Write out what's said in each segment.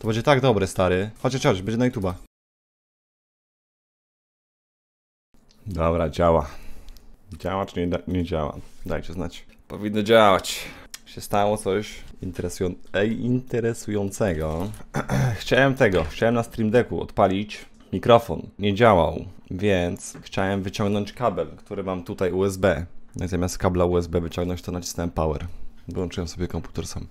To będzie tak dobre, stary. Chodź, chodź, chodź, będzie na YouTube'a. Dobra, działa. Działa czy nie, da- nie działa? Dajcie znać. Powinno działać. Się stało coś interesują- ej, interesującego. chciałem tego, chciałem na Stream Decku odpalić mikrofon. Nie działał, więc chciałem wyciągnąć kabel, który mam tutaj USB. No i zamiast kabla USB wyciągnąć, to nacisnąłem power. Wyłączyłem sobie komputer sam.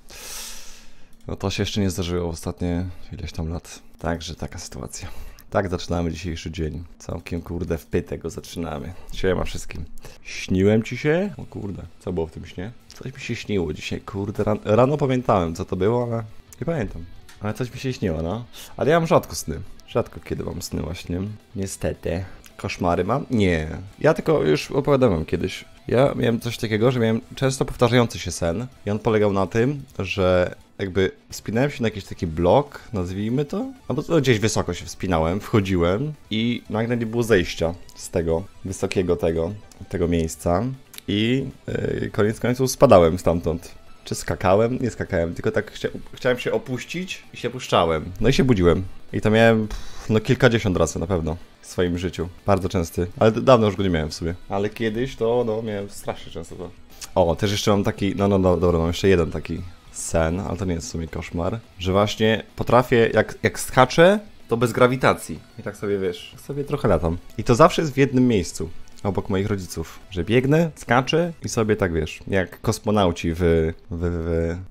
No to się jeszcze nie zdarzyło w ostatnie ileś tam lat. Także taka sytuacja. Tak zaczynamy dzisiejszy dzień. Całkiem kurde w pytę zaczynamy. Siema wszystkim. Śniłem ci się? O kurde, co było w tym śnie? Coś mi się śniło dzisiaj, kurde. Ran rano pamiętałem co to było, ale nie pamiętam. Ale coś mi się śniło, no. Ale ja mam rzadko sny. Rzadko kiedy mam sny właśnie. Niestety. Koszmary mam? Nie. Ja tylko już opowiadałem kiedyś. Ja miałem coś takiego, że miałem często powtarzający się sen i on polegał na tym, że jakby wspinałem się na jakiś taki blok, nazwijmy to, albo to gdzieś wysoko się wspinałem, wchodziłem i nagle nie było zejścia z tego wysokiego tego, tego miejsca i yy, koniec końców spadałem stamtąd. Czy skakałem? Nie skakałem, tylko tak chcia chciałem się opuścić i się puszczałem. No i się budziłem. I to miałem pff, no kilkadziesiąt razy na pewno w swoim życiu. Bardzo częsty. Ale dawno już go nie miałem w sobie. Ale kiedyś to no miałem strasznie często to. O, też jeszcze mam taki, no no, no dobra, mam jeszcze jeden taki sen, ale to nie jest w sumie koszmar, że właśnie potrafię, jak, jak skaczę, to bez grawitacji. I tak sobie, wiesz, sobie trochę latam. I to zawsze jest w jednym miejscu, obok moich rodziców, że biegnę, skaczę i sobie tak, wiesz, jak kosmonauci w, w,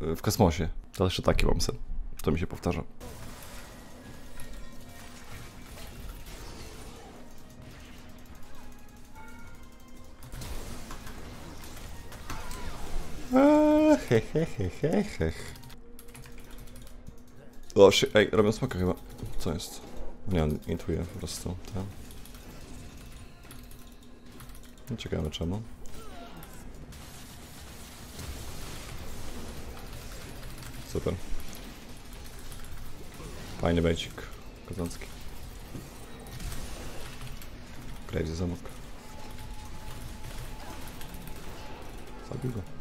w, w kosmosie. To jeszcze taki mam sen. To mi się powtarza. Eee, he, he, he, he, he. O, się, ej, robią smoka chyba. Co jest? Nie, on intuje po prostu. Tak. No, Ciekawe czemu. Super. Fajny bejcik. Kozacki. Graves zamok. Zabił go.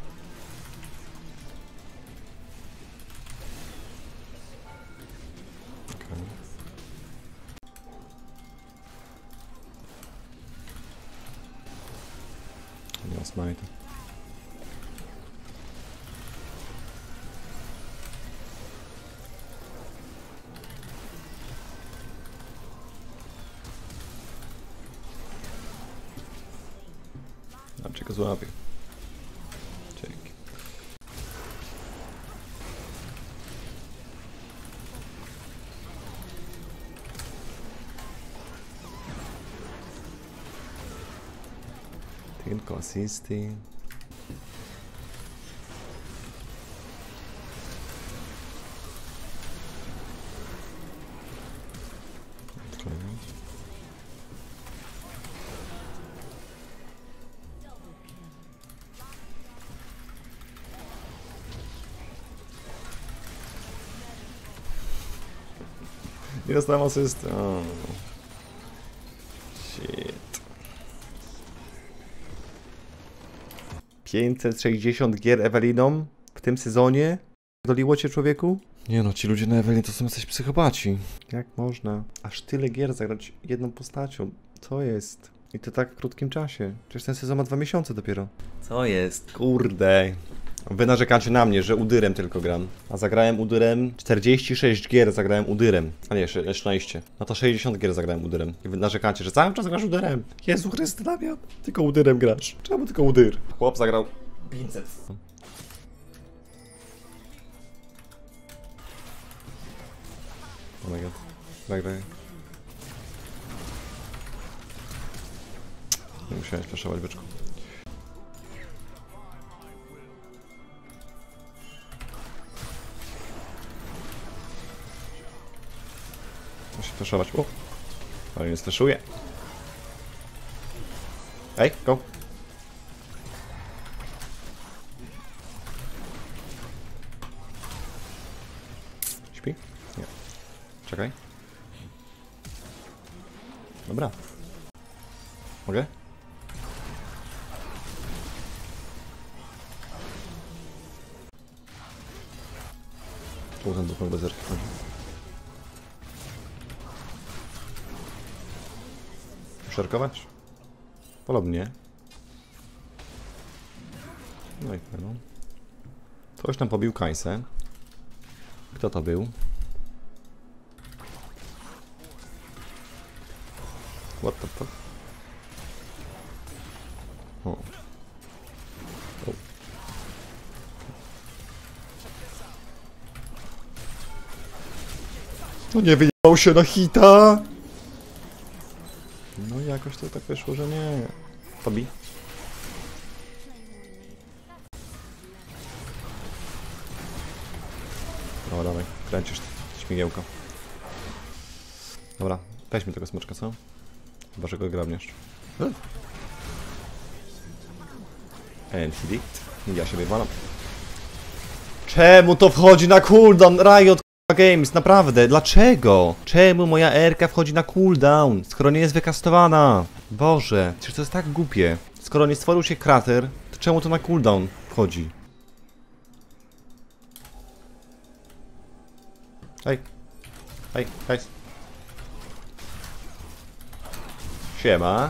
Znaczy go złapię. Dzięki. Tylko asysty. Nie dostałem asysty. O. Shit. 560 gier Eweliną w tym sezonie? Doliło cię człowieku? Nie no, ci ludzie na Ewelin to są jacyś psychopaci. Jak można? Aż tyle gier zagrać jedną postacią. Co jest? I to tak w krótkim czasie. Przecież ten sezon ma dwa miesiące dopiero. Co jest? Kurde. Wy narzekacie na mnie, że udyrem tylko gram. A zagrałem udyrem 46 gier zagrałem udyrem. A nie, jeszcze 16. No to 60 gier zagrałem udyrem. I wy narzekacie, że cały czas grasz udyrem. Jezu Chryste, Damian. Tylko udyrem grasz. Czemu tylko udyr? Chłop zagrał 500. Oh my god. Graj, graj. Nie musiałem flashować byczku. Muszę flashować. O! Ale nie slashuje. Ej, go! Śpi? Nie. Czekaj. Dobra. Mogę? Tu ten duchowy bezerki. Szerkować? Podobnie. No i no. Ktoś tam pobił Kajsę. Kto to był? What the fuck? O. O. No nie wyjechał się na hita! No jakoś to tak wyszło, że nie. Tobi? Dobra, dawaj, kręcisz śmigiełko. Dobra, weźmy tego smoczka, co? Chyba, że go grabniesz. And. Ja się wywalam. Czemu to wchodzi na cooldown? Riot Games, naprawdę, dlaczego? Czemu moja RK wchodzi na cooldown, skoro nie jest wykastowana? Boże, przecież to jest tak głupie. Skoro nie stworzył się krater, to czemu to na cooldown wchodzi? Hej. Hej, hej. Siema.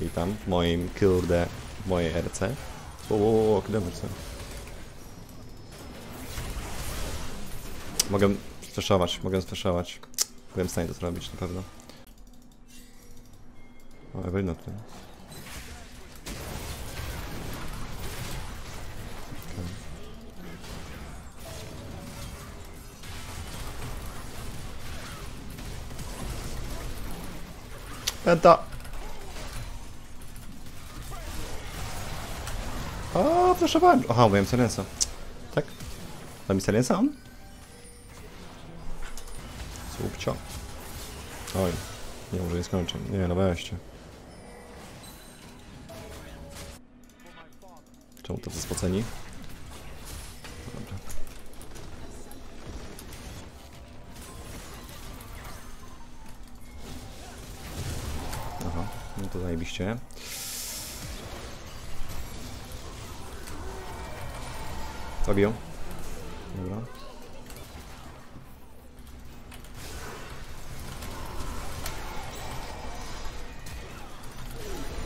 Witam w moim, kurde, w mojej RC. O, o, o, kiedy Mogę sfreszować, mogę sfreszować. Byłem w stanie to zrobić, na pewno. O, Ewelina tutaj. Penta! A, flashowałem. Aha, byłem silensa. Tak? Da mi silensa on? Słupcio. Oj, nie może nie skończę. Nie, no weźcie. Czemu to spoceni? Aha, no to zajebiście. Zabiją. Dobra.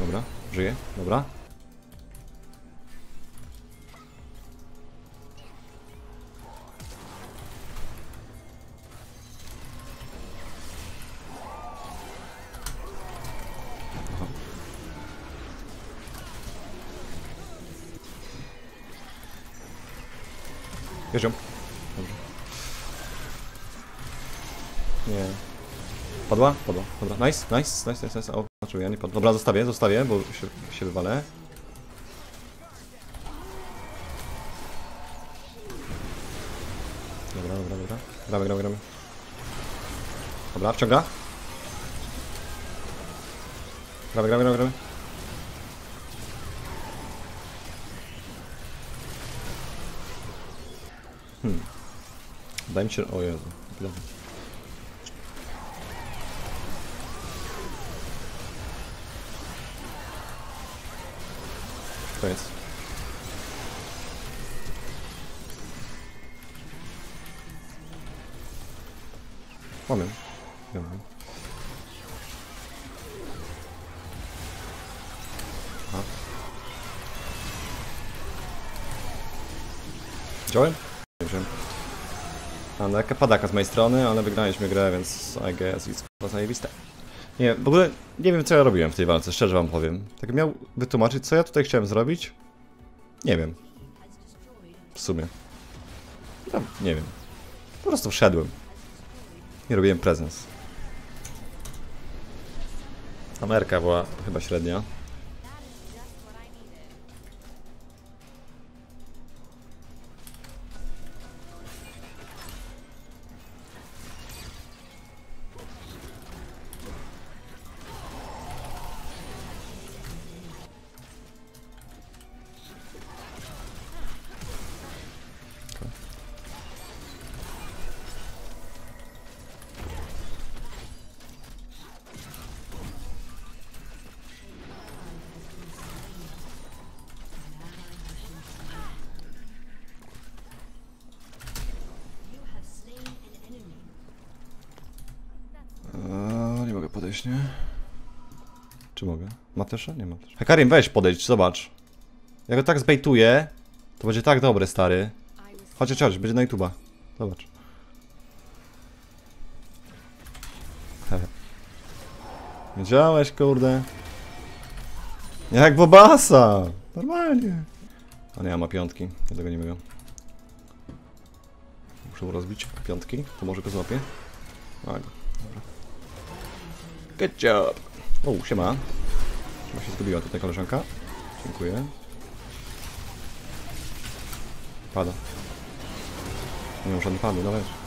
Dobra, żyje, dobra. Bierz ją. Dobrze. Nie. Padła? Padła. Dobra, nice, nice, nice, nice, nice. O, znaczy ja nie padł. Dobra, zostawię, zostawię, bo się, się wywalę. Dobra, dobra, dobra. Gramy, gramy, gramy. Dobra, wciąga. Gramy, gramy, gramy, gramy. Hmm. Daj mi się... O Jezu. Jest. Mamy. Dobra. Aha. Nie wziąłem. A, no jaka padaka z mojej strony, ale wygraliśmy grę, więc I guess it's zajebiste. Nie, w ogóle nie wiem co ja robiłem w tej walce, szczerze wam powiem. Tak miał wytłumaczyć, co ja tutaj chciałem zrobić? Nie wiem. W sumie. No, nie wiem. Po prostu wszedłem. Nie robiłem prezens. Ameryka była chyba średnia. Podejść, nie? Czy mogę? Ma też? Nie ma też. Hekarim, weź podejdź, zobacz. Ja go tak zbejtuję, to będzie tak dobre, stary. Chodź, chodź, będzie na YouTube'a. Zobacz. Wiedziałeś, kurde. Jak Bobasa! Normalnie. A nie, ma piątki. Ja tego nie mówię. Muszę mu rozbić piątki. To może go złapię. Tak. Dobra. Good job. O, siema. Chyba się zgubiła tutaj koleżanka. Dziękuję. Pada. Nie mam żadnych padł, no weź.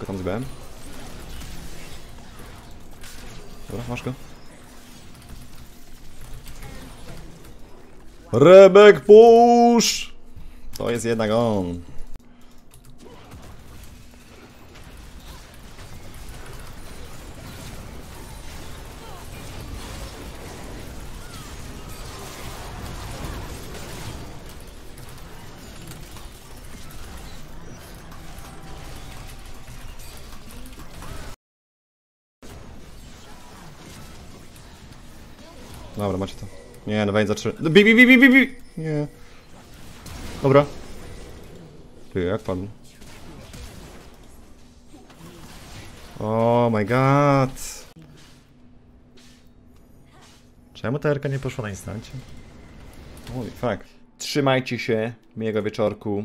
Lekko tam zbałem. Dobra, masz go. Rebek push! To jest jednak on. Dobra, macie to. Nie, no Wayne za trzy. Bi, bi, bi, bi, bi! Nie. Dobra. Ty, jak padł? Oh my god. Czemu ta erka nie poszła na instancie? Holy fuck. Trzymajcie się. Miłego wieczorku.